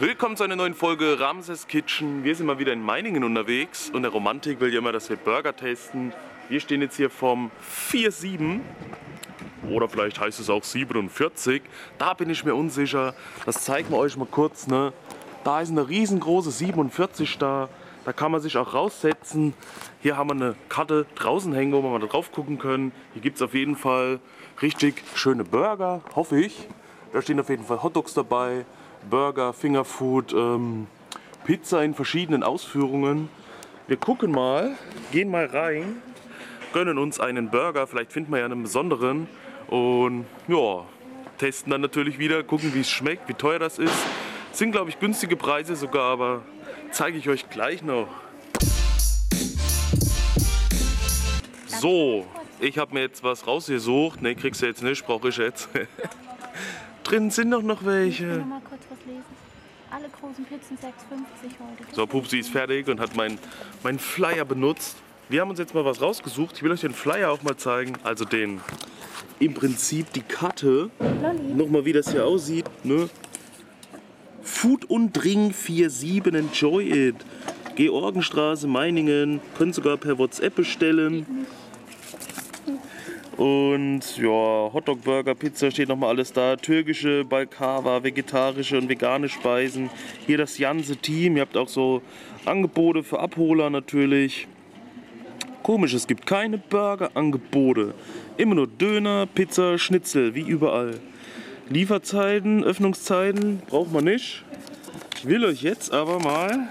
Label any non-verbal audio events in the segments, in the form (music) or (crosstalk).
Willkommen zu einer neuen Folge Ramses Kitchen. Wir sind mal wieder in Meiningen unterwegs und der Romantik will ja immer, dass wir Burger testen. Wir stehen jetzt hier vom 47 oder vielleicht heißt es auch 47. Da bin ich mir unsicher. Das zeigen wir euch mal kurz. Ne? Da ist eine riesengroße 47 da. Da kann man sich auch raussetzen. Hier haben wir eine Karte draußen hängen, wo wir mal drauf gucken können. Hier gibt es auf jeden Fall richtig schöne Burger, hoffe ich. Da stehen auf jeden Fall Hotdogs dabei, Burger, Fingerfood, ähm, Pizza in verschiedenen Ausführungen. Wir gucken mal, gehen mal rein, gönnen uns einen Burger, vielleicht finden wir ja einen besonderen und ja, testen dann natürlich wieder, gucken wie es schmeckt, wie teuer das ist. Sind glaube ich günstige Preise sogar, aber zeige ich euch gleich noch. So, ich habe mir jetzt was rausgesucht. Ne, kriegst du jetzt nicht, brauche ich jetzt. (laughs) Drin sind doch noch welche. Ich will mal kurz was lesen. Alle großen Pizzen 6,50 heute. So, Pupsi ist fertig und hat meinen mein Flyer benutzt. Wir haben uns jetzt mal was rausgesucht. Ich will euch den Flyer auch mal zeigen. Also den, im Prinzip die Karte. Lolli. Nochmal, wie das hier aussieht. Ne? Food und Drink 47, enjoy it. Georgenstraße, Meiningen. Können sogar per WhatsApp bestellen. Und ja, Hotdog, Burger, Pizza steht nochmal alles da. Türkische, Balkava, vegetarische und vegane Speisen. Hier das ganze Team. Ihr habt auch so Angebote für Abholer natürlich. Komisch, es gibt keine Burger-Angebote. Immer nur Döner, Pizza, Schnitzel, wie überall. Lieferzeiten, Öffnungszeiten braucht man nicht. Ich will euch jetzt aber mal.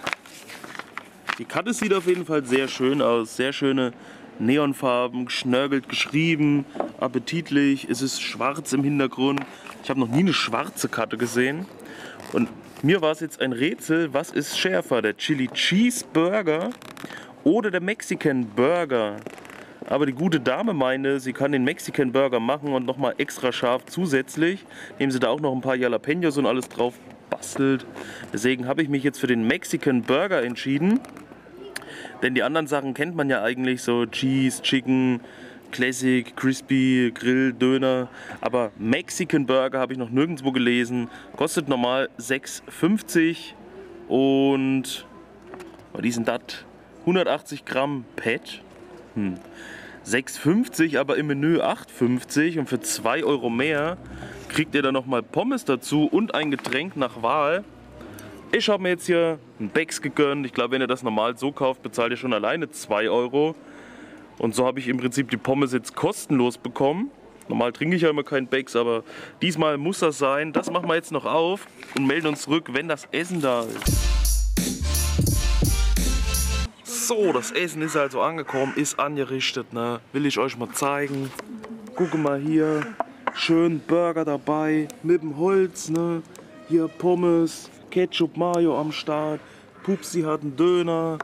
Die Karte sieht auf jeden Fall sehr schön aus. Sehr schöne Neonfarben, geschnörgelt geschrieben, appetitlich. Es ist schwarz im Hintergrund. Ich habe noch nie eine schwarze Karte gesehen. Und mir war es jetzt ein Rätsel, was ist schärfer, der Chili Cheese Burger oder der Mexican Burger? Aber die gute Dame meinte, sie kann den Mexican Burger machen und nochmal extra scharf zusätzlich, indem sie da auch noch ein paar Jalapenos und alles drauf bastelt. Deswegen habe ich mich jetzt für den Mexican Burger entschieden. Denn die anderen Sachen kennt man ja eigentlich, so Cheese, Chicken, Classic, Crispy, Grill, Döner. Aber Mexican Burger habe ich noch nirgendwo gelesen. Kostet normal 6,50 und was ist denn das? 180 Gramm Pet. Hm. 6,50, aber im Menü 8,50 und für 2 Euro mehr kriegt ihr dann nochmal Pommes dazu und ein Getränk nach Wahl. Ich habe mir jetzt hier einen Becks gegönnt. Ich glaube, wenn ihr das normal so kauft, bezahlt ihr schon alleine 2 Euro. Und so habe ich im Prinzip die Pommes jetzt kostenlos bekommen. Normal trinke ich ja immer keinen Becks, aber diesmal muss das sein. Das machen wir jetzt noch auf und melden uns zurück, wenn das Essen da ist. So, das Essen ist also angekommen, ist angerichtet. Ne? Will ich euch mal zeigen. Gucke mal hier. Schön Burger dabei mit dem Holz. Ne? Hier Pommes, Ketchup, Mayo am Start. Pupsi hat einen Döner.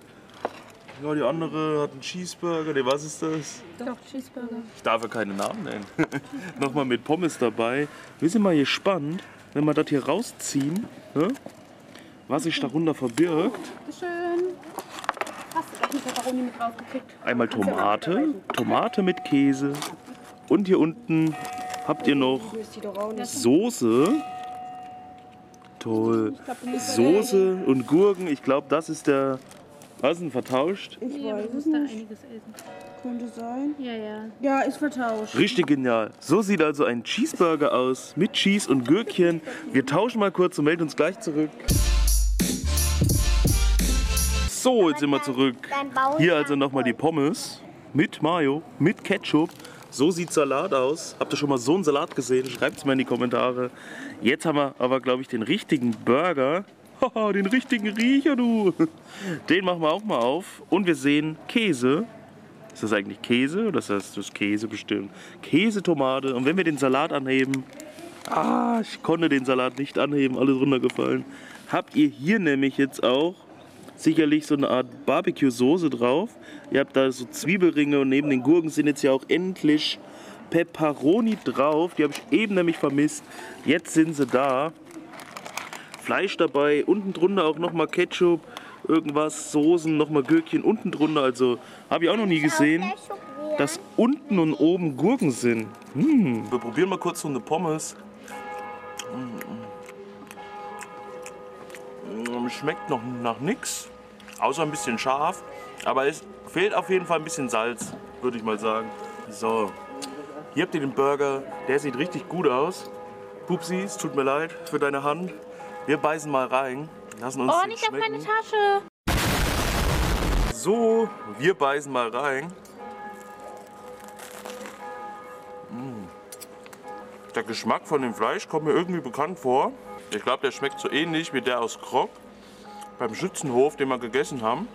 Ja, die andere hat einen Cheeseburger. Ne, was ist das? Doch, Cheeseburger. Ich darf ja keine Namen nennen. (laughs) Nochmal mit Pommes dabei. Wir sind mal gespannt, wenn wir das hier rausziehen, ne? was sich darunter verbirgt. Schön. Hast du gleich eine Pepperoni mit draufgekriegt? Einmal Tomate, Tomate mit Käse. Und hier unten habt ihr noch Soße. Toll. Soße und Gurken. Ich glaube, das ist der. Was ist denn vertauscht? Ich Ja, weiß es nicht. einiges essen. Könnte sein. Ja, ja. Ja, ist vertauscht. Richtig genial. So sieht also ein Cheeseburger aus mit Cheese und Gürkchen. Wir tauschen mal kurz und melden uns gleich zurück. So, jetzt sind wir zurück. Hier also nochmal die Pommes mit Mayo, mit Ketchup. So sieht Salat aus. Habt ihr schon mal so einen Salat gesehen? Schreibt es mal in die Kommentare. Jetzt haben wir aber, glaube ich, den richtigen Burger. Haha, den richtigen Riecher, du. (laughs) Den machen wir auch mal auf. Und wir sehen Käse. Ist das eigentlich Käse oder ist das, das Käse bestimmt? Käse, Tomate. Und wenn wir den Salat anheben, ah, ich konnte den Salat nicht anheben, alles runtergefallen. Habt ihr hier nämlich jetzt auch sicherlich so eine Art Barbecue-Soße drauf. Ihr habt da so Zwiebelringe und neben den Gurken sind jetzt ja auch endlich Pepperoni drauf. Die habe ich eben nämlich vermisst. Jetzt sind sie da. Fleisch dabei, unten drunter auch nochmal Ketchup, irgendwas, Soßen, nochmal Gürkchen unten drunter. Also habe ich auch noch nie gesehen, dass unten und oben Gurken sind. Hm. Wir probieren mal kurz so eine Pommes. Ähm, schmeckt noch nach nichts, außer ein bisschen scharf. Aber es fehlt auf jeden Fall ein bisschen Salz, würde ich mal sagen. So, hier habt ihr den Burger. Der sieht richtig gut aus. Pupsi, es tut mir leid für deine Hand. Wir beißen mal rein. Lassen uns Oh, nicht auf schmecken. meine Tasche. So, wir beißen mal rein. Mm. Der Geschmack von dem Fleisch kommt mir irgendwie bekannt vor. Ich glaube, der schmeckt so ähnlich wie der aus Krog beim Schützenhof, den wir gegessen haben.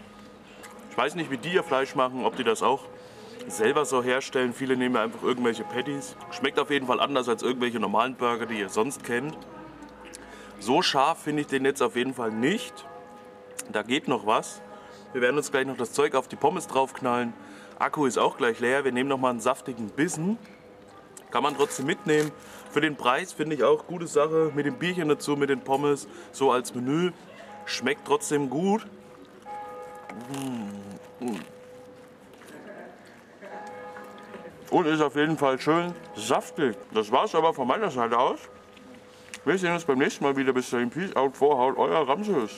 Ich weiß nicht, wie die ihr Fleisch machen, ob die das auch selber so herstellen. Viele nehmen ja einfach irgendwelche Patties. Schmeckt auf jeden Fall anders als irgendwelche normalen Burger, die ihr sonst kennt. So scharf finde ich den jetzt auf jeden Fall nicht. Da geht noch was. Wir werden uns gleich noch das Zeug auf die Pommes draufknallen. Akku ist auch gleich leer. Wir nehmen noch mal einen saftigen Bissen. Kann man trotzdem mitnehmen. Für den Preis finde ich auch gute Sache. Mit dem Bierchen dazu, mit den Pommes, so als Menü. Schmeckt trotzdem gut. Und ist auf jeden Fall schön saftig. Das war's aber von meiner Seite aus. Wir sehen uns beim nächsten Mal wieder. Bis dahin, Peace out, Vorhaut, euer Ramses.